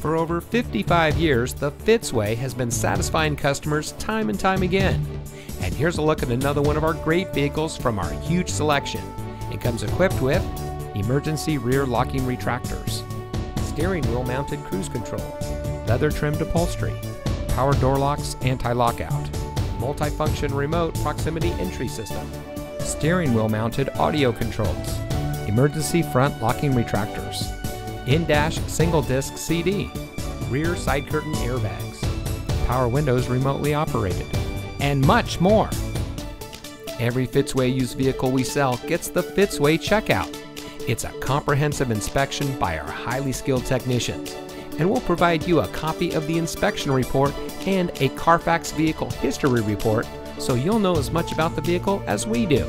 For over 55 years, the Fitzway has been satisfying customers time and time again. And here's a look at another one of our great vehicles from our huge selection. It comes equipped with emergency rear locking retractors, steering wheel mounted cruise control, leather trimmed upholstery, power door locks anti-lockout, multifunction remote proximity entry system, steering wheel mounted audio controls, emergency front locking retractors, in-dash single disc CD, rear side curtain airbags, power windows remotely operated, and much more. Every Fitzway used vehicle we sell gets the Fitzway checkout. It's a comprehensive inspection by our highly skilled technicians, and we'll provide you a copy of the inspection report and a Carfax vehicle history report so you'll know as much about the vehicle as we do.